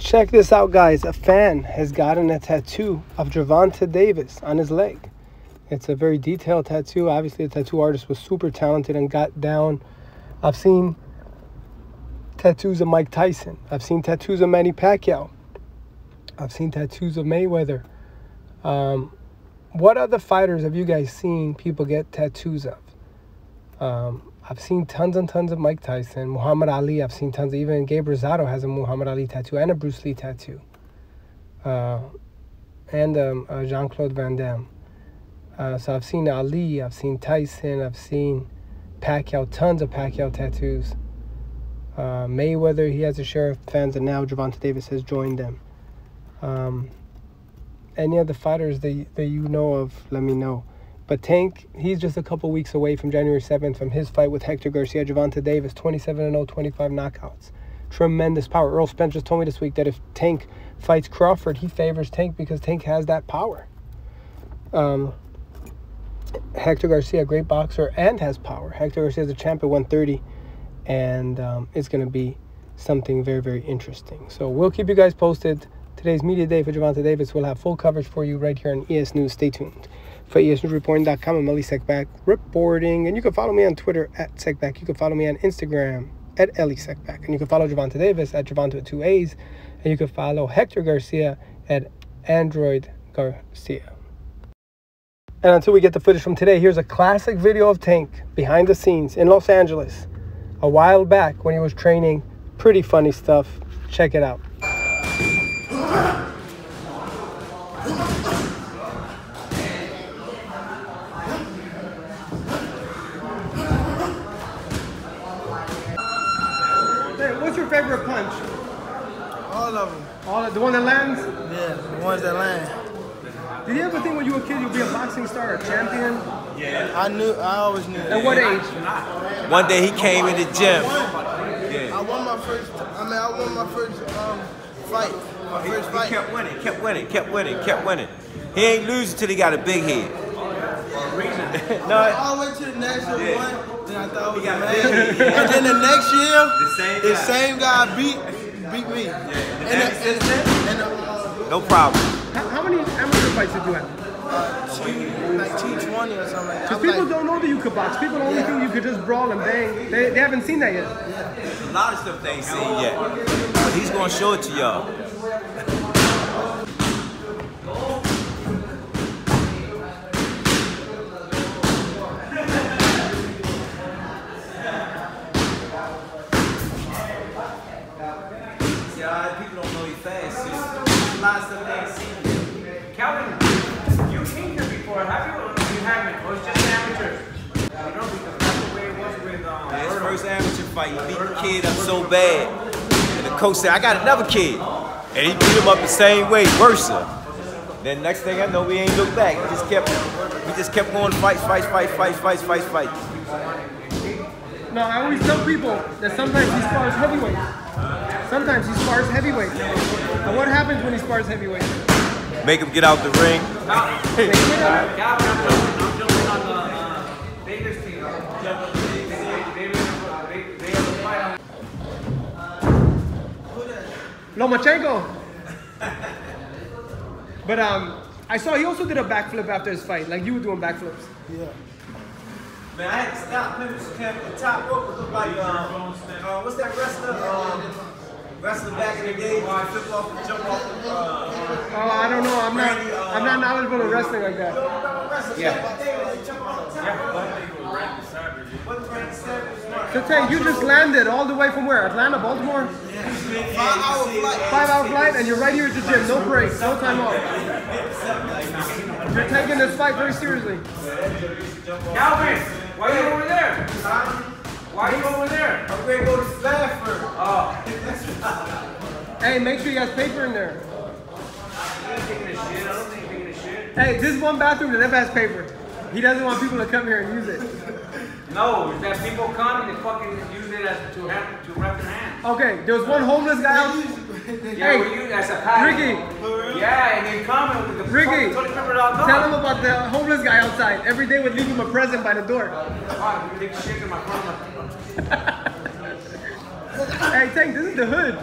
Check this out, guys. A fan has gotten a tattoo of Gervonta Davis on his leg. It's a very detailed tattoo. Obviously, the tattoo artist was super talented and got down. I've seen tattoos of Mike Tyson. I've seen tattoos of Manny Pacquiao. I've seen tattoos of Mayweather. Um, what other fighters have you guys seen people get tattoos of? Um, I've seen tons and tons of Mike Tyson, Muhammad Ali. I've seen tons. Of, even Gabe Rosado has a Muhammad Ali tattoo and a Bruce Lee tattoo, uh, and um, uh, Jean Claude Van Damme. Uh, so I've seen Ali. I've seen Tyson. I've seen Pacquiao. Tons of Pacquiao tattoos. Uh, Mayweather. He has a share of fans, and now Gervonta Davis has joined them. Um, any other fighters that that you know of? Let me know. But Tank, he's just a couple weeks away from January 7th from his fight with Hector Garcia. Gervonta Davis, 27 0, 25 knockouts. Tremendous power. Errol Spence just told me this week that if Tank fights Crawford, he favors Tank because Tank has that power. Um, Hector Garcia, great boxer and has power. Hector Garcia is a champ at 130, and um, it's going to be something very, very interesting. So we'll keep you guys posted. Today's media day for Gervonta Davis. We'll have full coverage for you right here on ES News. Stay tuned for ESNewsReporting.com. I'm Elie Seckbach reporting. And you can follow me on Twitter at Seckbach. You can follow me on Instagram at Elie Seckbach. And you can follow Gervonta Davis at Gervonta with two A's. And you can follow Hector Garcia at Android Garcia. And until we get the footage from today, here's a classic video of Tank behind the scenes in Los Angeles a while back when he was training. Pretty funny stuff. Check it out. favorite punch? All of them. All the one that lands? Yeah, the ones that land. Did you ever think when you were a kid you'd be a boxing star, a champion? Yeah. I knew. I always knew. At what age? One day he came in the gym. Yeah. I won my first. I mean, I won my first um, fight. My he, first fight. He kept winning, kept winning, kept winning, kept winning. He ain't losing till he got a big head. no. I went to the national yeah. one, then I thought it was amazing. and then the next year, the same guy, the same guy beat beat me. Yeah. And, and, and, and, uh, no problem. How, how many amateur fights did you have? Uh, two, like T20 or something like that. Because people like, don't know that you could box. People only yeah. think you could just brawl and bang. They, they haven't seen that yet. Yeah. A lot of stuff they ain't seen yet. But he's going to show it to y'all. First amateur fight, he beat the kid up so bad. And the coach said, I got another kid. And he beat him up the same way, worse. Then next thing I know, we ain't look back. We just kept, we just kept going fight, fight, fight, fight, fight, fight, fights. No, I always tell people that sometimes he spars heavyweight. Sometimes he spars heavyweight. And what happens when he spars heavyweight? Make him get out the ring. Lomachenko. but um, I saw he also did a backflip after his fight, like you were doing backflips. Yeah. Man, I had to stop him. from The top rope looked like um, uh, what's that wrestler? Um, wrestler back in the day, where I flip off and jump off the. Uh, oh, I don't know. I'm not. Uh, I'm not knowledgeable in wrestling like that. Yeah. So Tank, you just landed all the way from where? Atlanta, Baltimore? Five hour flight. Five hour flight, and you're right here at the gym. No breaks, no time off. You're taking this fight very seriously. Calvin, why are you over there? Why are you over there? I'm going to go to Stafford. Oh. hey, make sure you got paper in there. Hey, this one bathroom that never has paper. He doesn't want people to come here and use it. No, is that people come and they fucking use it as to have to wrap their hands. Okay, there was one homeless guy. Yeah, hey, use as a pad. Ricky. Yeah, and they come and with the Ricky, tell him about the homeless guy outside. Every day would leave him a present by the door. Wow, you shit in my hey, Tank, this is the hood.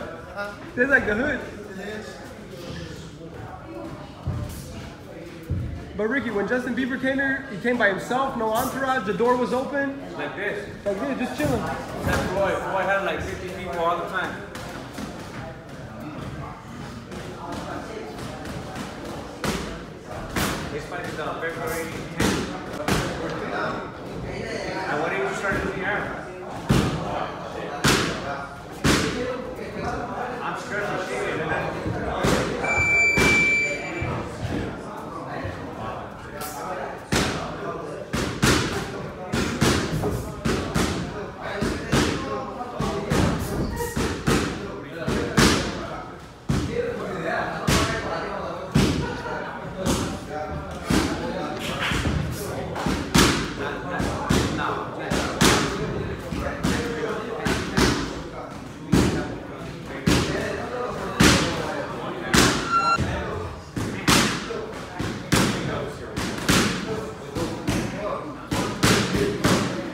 This is like the hood. But Ricky, when Justin Bieber came here, he came by himself, no entourage. The door was open, Like this. like this, just chilling. That's Floyd. Floyd had like 50 people all the time. This fight is uh, February 10th. And when did you start losing hair? I'm stressed and shit. and then-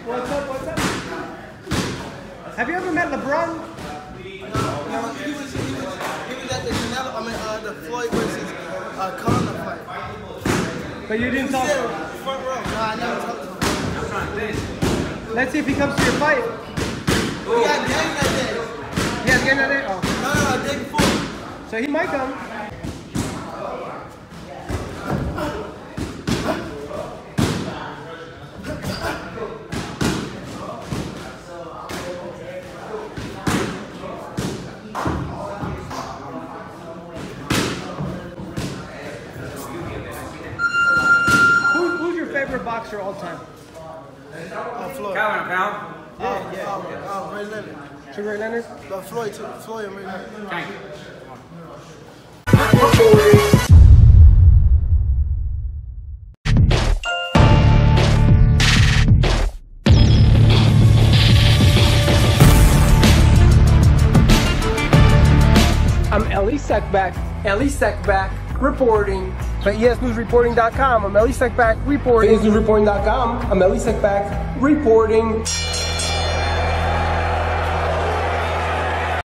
What's up? What's up? Have you ever met LeBron? No, he was, he was, he was at the Canelo, I mean, uh, the Floyd versus uh, Conor fight. But you didn't talk. said front row. No, I never talked to him. I'm trying this. Let's see if he comes to your fight. He got gang that day. He has getting at it. Oh, No, no, no, day before. so he might come. Who, who's your favorite boxer all time? Oh, Floyd. Calvin, Cal. Yeah, yeah. Oh, oh, Ray Leonard. Sugar Ray Leonard? But Floyd, too. Floyd and Ray Leonard. Thank you. I'm Elie Seckbach, Elie Seckbach, reporting E ESNewsReporting.com. I'm Elie Seckbach, reporting. ESNewsReporting.com, I'm Elie Seckbach, reporting.